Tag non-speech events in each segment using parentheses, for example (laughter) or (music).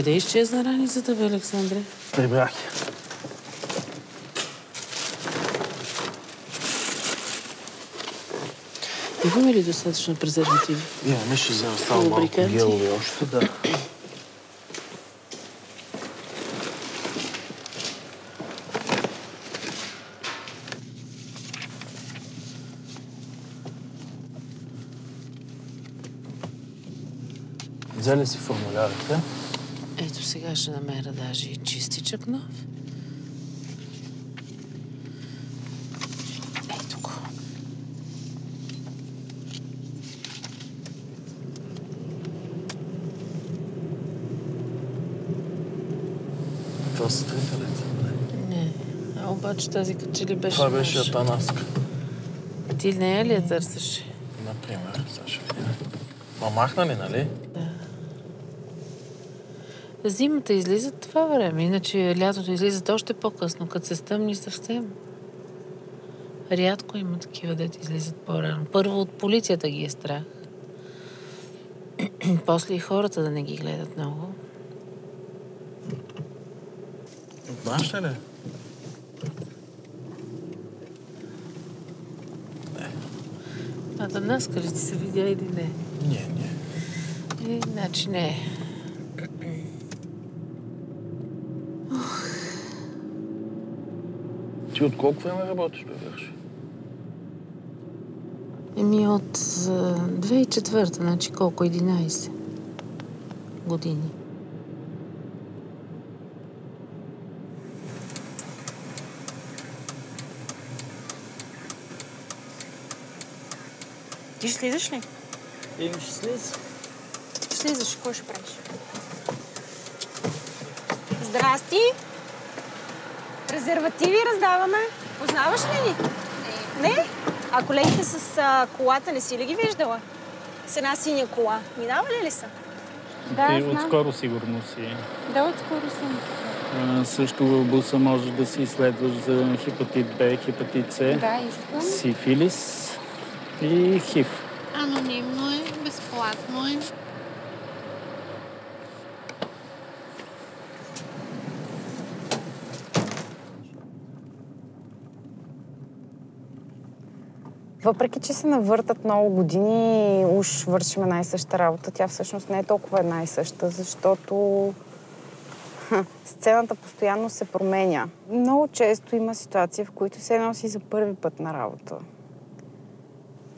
Къде изчезна раницата, бе, Александре? Прибрах я. Имаме ли достатъчно презервативи? Имаме, ще взема само малко гелови още, да. Взели си формулярите. Ето сега ще намеря даже и чистичък нов. Ето го. Това са трите лица. Не. А обаче тази като че ли беше Това беше наша. Атанаска. Ти нея ли я търсиш? Например, сега ще видим. Ма махна ли, нали? Зимата излизат това време, иначе лятото излизат още по-късно, като се стъмни съвсем. Рядко има такива, дете излизат по-рано. Първо от полицията ги е страх. (clears throat) После и хората да не ги гледат много. Знаеш ли? А да наска ли ти се видя или не? Не, не. Е, значи не. Ти от колко време работиш, бе, Верши? Еми от а, 2004, значи колко? 11 години. Ти ще слизаш ли? Или ще слиза. Ще слизаш. Кой ще правиш? Здрасти! Презервативи раздаваме. Познаваш ли ни? Не. Не? А колегите с а, колата не си ли ги виждала? С една синя кола. Минавали ли са? Да, Ти знам. отскоро сигурно си. Да, отскоро съм. А, също в буса можеш да си изследваш за хепатит Б, хепатит С, Да, искам. сифилис и хив. Анонимно е, безплатно е. Въпреки, че се навъртат много години и уж вършим една и съща работа, тя всъщност не е толкова една и съща, защото ха, сцената постоянно се променя. Много често има ситуации, в които се носи за първи път на работа.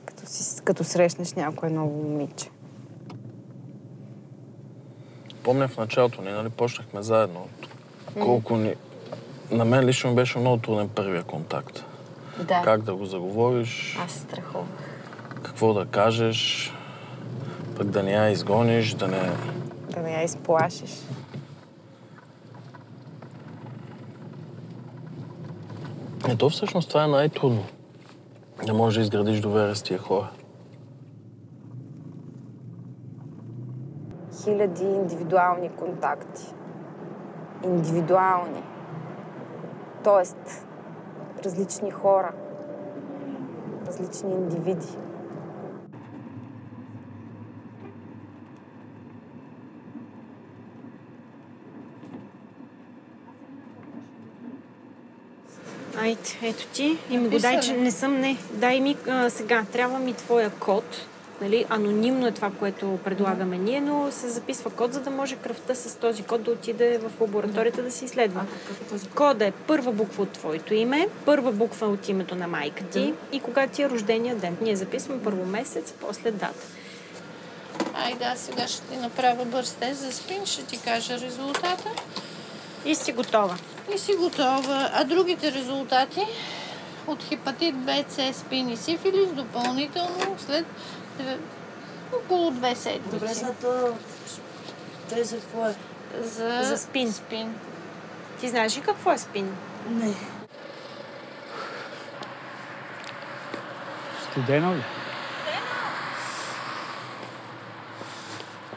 Като, си, като срещнеш някое ново момиче. Помня в началото, ние нали почнахме заедно. Колко ни... На мен лично беше много труден първия контакт. Да. Как да го заговориш, Аз се страхувах. какво да кажеш, пък да не я изгониш, да не... Да не я изплашиш. Ето всъщност това е най-трудно. Да можеш да изградиш доверие с тия хора. Хиляди индивидуални контакти. Индивидуални. Тоест, различни хора. Различни индивиди. Айде, ето ти. И ми го дай, че не съм, не. Дай ми а, сега. Трябва ми твоя код. Нали? Анонимно е това, което предлагаме ние, но се записва код, за да може кръвта с този код да отиде в лабораторията да се изследва. Кода е първа буква от твоето име, първа буква от името на майка ти и кога ти е рождения ден. Ние записваме първо месец, после дата. Айде, аз сега ще ти направя бърз тест за спин, ще ти кажа резултата И си готова. и си готова. А другите резултати от хепатит Б, С, спин и сифилис допълнително след две- около две седмици. това... Те за какво е? За, За спин. спин. Ти знаеш ли какво е спин? Не. Студено ли?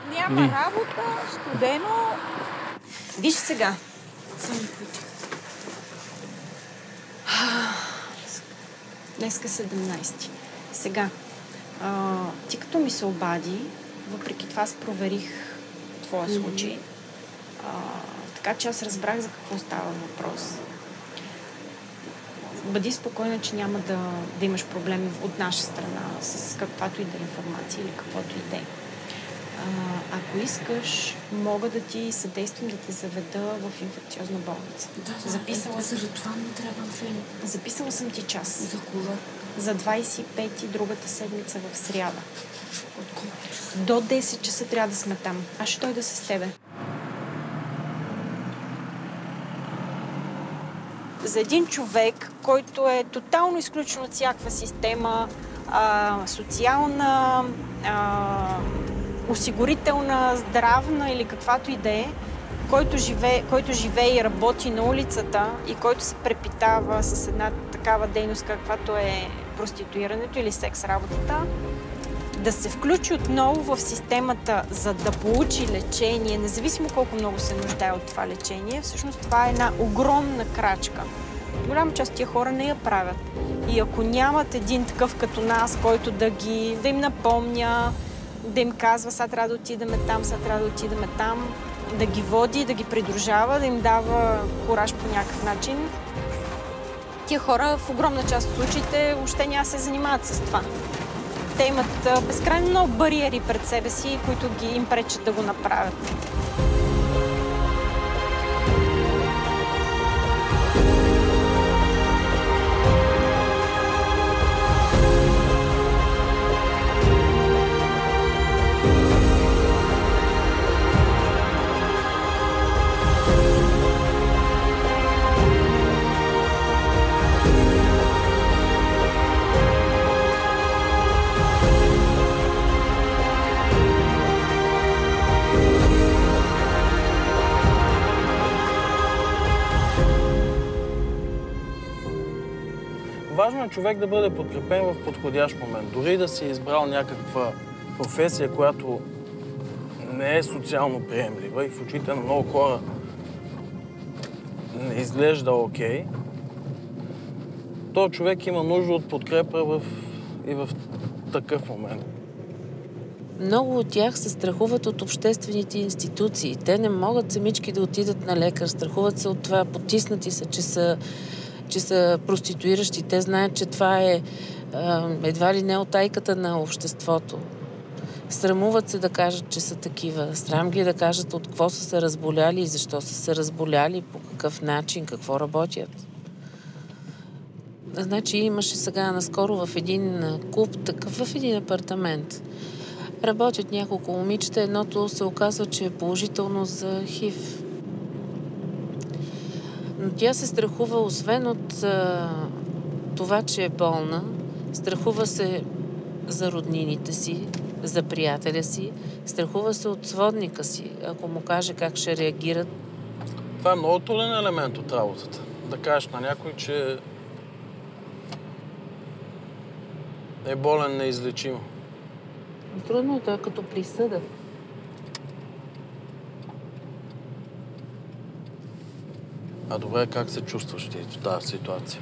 Няма работа, студено. Виж сега. Днеска 17. Сега. А, ти като ми се обади, въпреки това аз проверих твоя случай. А, така че аз разбрах за какво става въпрос. Бъди спокойна, че няма да, да имаш проблем от наша страна с каквато и да е информация или каквото и да е. Ако искаш, мога да ти съдействам да те заведа в инфекциозна болница. Да, да, Записала, е, заради това ми трябва време. записала съм ти час. За кола. За 25 другата седмица в сряда. До 10 часа трябва да сме там. Аз ще дойда с тебе. За един човек, който е тотално изключен от всякаква система, а, социална, а, осигурителна, здравна или каквато и да е, който живее, който живее и работи на улицата и който се препитава с една такава дейност, каквато е проституирането или секс работата, да се включи отново в системата, за да получи лечение, независимо колко много се нуждае от това лечение, всъщност това е една огромна крачка. Голяма част тия хора не я правят. И ако нямат един такъв като нас, който да ги, да им напомня, да им казва, сега трябва да отидеме там, сега трябва да отидеме там, да ги води, да ги придружава, да им дава кораж по някакъв начин, тия хора в огромна част от случаите въобще няма се занимават с това. Те имат безкрайно много бариери пред себе си, които ги им пречат да го направят. Важно човек да бъде подкрепен в подходящ момент. Дори да си е избрал някаква професия, която не е социално приемлива и в очите на много хора не изглежда окей, то човек има нужда от подкрепа в, и в такъв момент. Много от тях се страхуват от обществените институции. Те не могат самички да отидат на лекар. Страхуват се от това. Потиснати са, че са, че са проституиращи. Те знаят, че това е едва ли не от айката на обществото. Срамуват се да кажат, че са такива. Срам ги да кажат от какво са се разболяли и защо са се разболяли, по какъв начин, какво работят. Значи имаше сега наскоро в един клуб, такъв в един апартамент. Работят няколко момичета, едното се оказва, че е положително за ХИВ. Тя се страхува, освен от а, това, че е болна, страхува се за роднините си, за приятеля си, страхува се от сводника си, ако му каже как ще реагират. Това е много труден елемент от работата. Да кажеш на някой, че е болен неизлечимо. Трудно е той е като присъда. А добре, как се чувстваш ти в тази ситуация?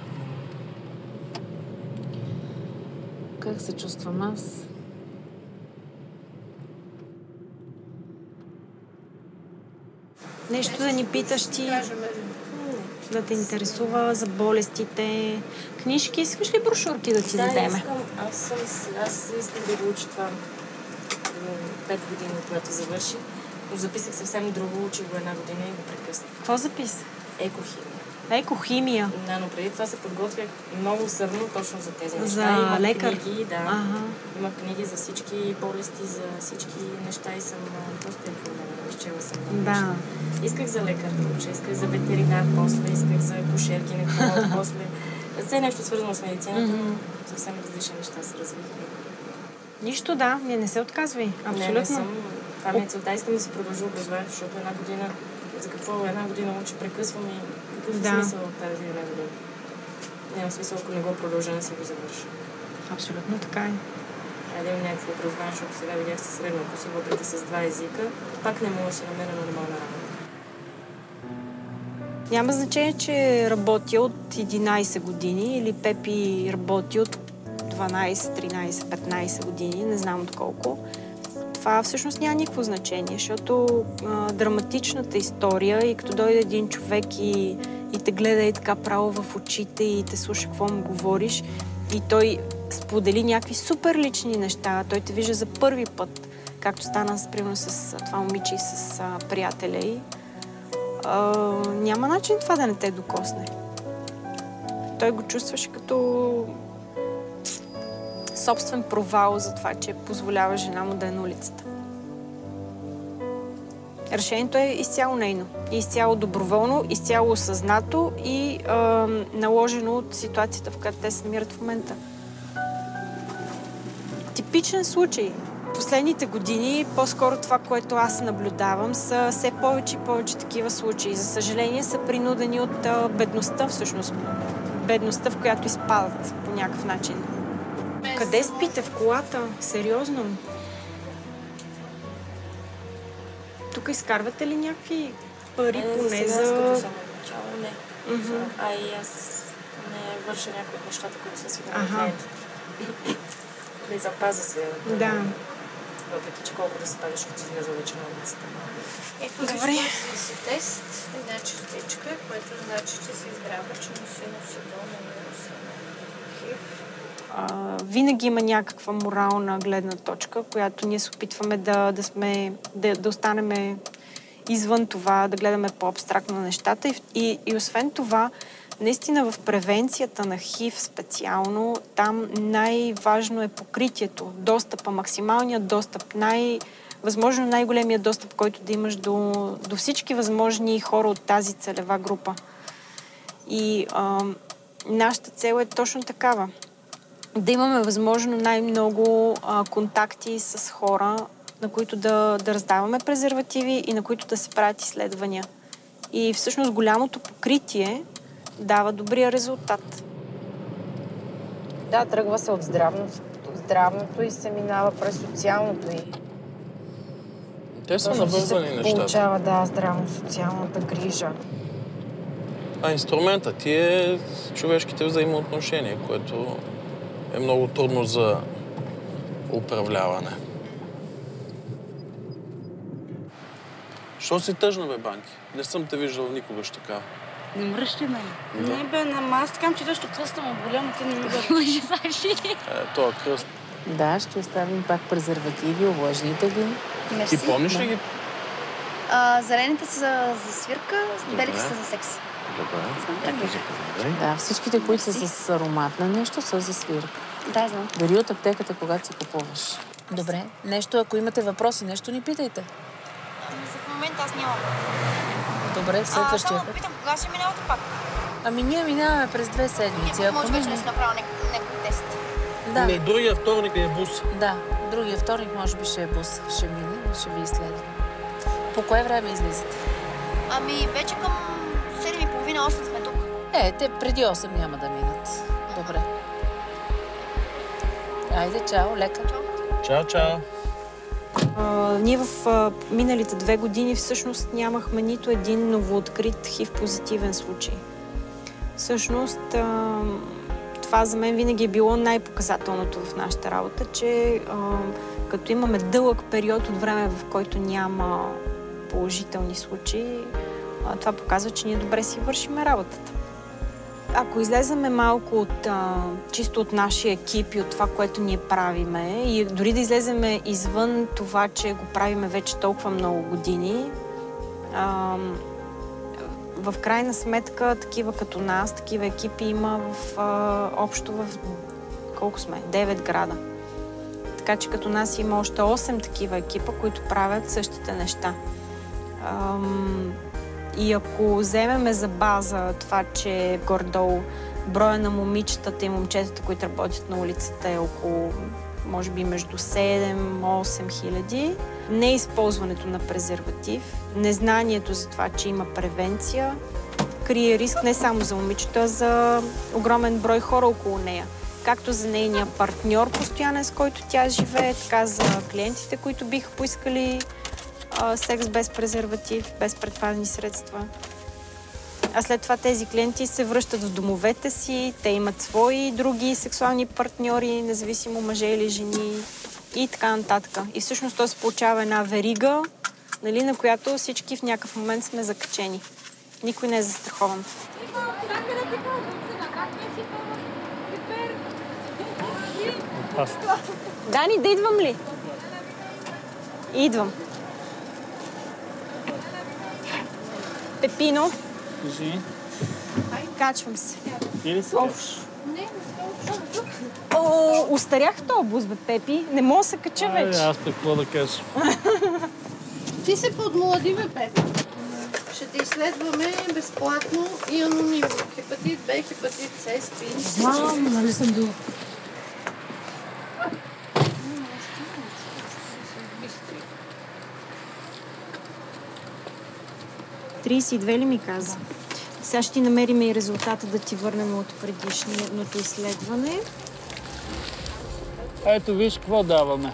Как се чувствам аз? Нещо да ни питаш ти, да те интересува за болестите. Книжки, искаш ли брошурки да ти Да, дадеме? искам. Аз, съм, с- аз искам да го уча това пет години, когато завърши. Но записах съвсем друго, учих го една година и го прекъснах. Какво записа? Екохимия. Екохимия. Да, но преди това се подготвях много сърно точно за тези неща. За Има лекар? книги, да. Ага. Има книги за всички болести, за всички неща и съм доста информирана. Изчела съм много Да. неща. Исках за лекар да уча, исках за ветеринар после, исках за кошер, гинеколог (laughs) после. Все нещо свързано с медицината, но съвсем различни неща се развиха. Нищо, да. Не, не се отказвай. Абсолютно. Не, не съм. Това ми е целта. Искам да си продължа образованието, защото една година, за какво една година уча, прекъсвам и какъв е Да. смисъл от тази една година? Няма смисъл, ако не го продължа, не си го завърша. Абсолютно така е. Трябва да имам някакво образование, защото сега видях се средно, ако си въпреки с два езика, пак не мога да си намеря нормална работа. Няма значение, че работя от 11 години или Пепи работи от 12, 13, 15 години, не знам от колко. Това всъщност няма никакво значение, защото а, драматичната история и като дойде един човек и, и те гледа и така право в очите и те слуша какво му говориш и той сподели някакви супер лични неща, той те вижда за първи път, както стана примерно с това момиче и с а, приятеля й, а, няма начин това да не те докосне. Той го чувстваше като собствен провал за това, че позволява жена му да е на улицата. Решението е изцяло нейно. Изцяло доброволно, изцяло осъзнато и а, наложено от ситуацията, в която те се намират в момента. Типичен случай. Последните години, по-скоро това, което аз наблюдавам, са все повече и повече такива случаи. За съжаление са принудени от а, бедността, всъщност. Бедността, в която изпадат по някакъв начин. Къде спите? В колата? Сериозно? Тук изкарвате ли някакви пари Е, поне за... като съм начало, не. Мгм. А и аз не върша някои от нещата, които са в клиентите. Не запазя се. Да. Въпреки, че колко да се падиш от си изляза вече на улицата. Ето Добре. си тест, една частичка, което значи, че си здрава, че не си носител на вируса на ХИВ. Винаги има някаква морална гледна точка, която ние се опитваме да, да, сме, да, да останем извън това, да гледаме по-абстрактно нещата. И, и, и освен това, наистина в превенцията на ХИВ специално, там най-важно е покритието, достъпа, максималният достъп, най- възможно най-големия достъп, който да имаш до, до всички възможни хора от тази целева група. И а, нашата цел е точно такава да имаме възможно най-много а, контакти с хора, на които да, да раздаваме презервативи и на които да се правят изследвания. И всъщност голямото покритие дава добрия резултат. Да, тръгва се от здравното, здравното и се минава през социалното. И Те са навързани се нещата. получава, да, здравно-социалната грижа. А инструментът ти е човешките взаимоотношения, което е много трудно за управляване. Що си тъжна, бе, Банки? Не съм те виждал никогаш така. Не мръщи ме. Не бе, на аз така че нещо кръста му голямо, ти не ми го знаеш ли? Е, тоя кръст. Да, ще оставим пак презервативи, увлажните ги. Ти помниш ли ги? А, зелените са за, за свирка, белите са за секс. Добре. Знам как е. Да, всичките, които са с аромат на нещо, са за свирка. Да, знам. Дори от аптеката, когато си купуваш. Добре. Нещо, ако имате въпроси, нещо ни питайте. За момента аз нямам. Добре, А, следващия само път. питам, кога ще минавате пак? Ами ние минаваме през две седмици. Ние Ако може вече да си направя някакъв някакъв тест. Да, Не, другия вторник е бус. да. Другия вторник може би ще е бус. Ще мине ще ви изследва. По кое време излизате? Ами, вече към 7.30-8 сме тук. Е, те преди 8 няма да минат. Добре. Айде, чао, лека. Чао, чао. А, ние в а, миналите две години всъщност нямахме нито един новооткрит хив позитивен случай. Всъщност, а, това за мен винаги е било най-показателното в нашата работа, че а, като имаме дълъг период от време, в който няма положителни случаи, това показва, че ние добре си вършиме работата. Ако излеземе малко от, а, чисто от нашия екип и от това, което ние правиме, и дори да излеземе извън това, че го правиме вече толкова много години, а, в крайна сметка такива като нас, такива екипи има в, а, общо в колко сме? 9 града. Така че като нас има още 8 такива екипа, които правят същите неща. Ам, и ако вземеме за база това, че гордол броя на момичетата и момчетата, които работят на улицата е около, може би, между 7-8 хиляди, неизползването на презерватив, незнанието за това, че има превенция, крие риск не само за момичето, а за огромен брой хора около нея. Както за нейния партньор постоянен, с който тя живее, така за клиентите, които биха поискали а, секс без презерватив, без предпазни средства. А след това тези клиенти се връщат в домовете си, те имат свои други сексуални партньори, независимо мъже или жени. и така нататък. И всъщност то се получава една верига, нали, на която всички в някакъв момент сме закачени. Никой не е застрахован. Дани, да идвам ли? Идвам. Пепино, Кажи. качвам се. Ти ли си? О, устарях в този бус, бе, Пепи. Не мога да се кача Ай, вече. аз пък какво да кажа? (laughs) Ти се подмлади, бе, Пепи. Ще те изследваме безплатно и анонимно. Хепатит Б, хепатит С, спин. Знам, нали съм била. Тридесет и две ли ми каза? Сега ще ти намерим и резултата да ти върнем от предишното изследване. Ето виж какво даваме.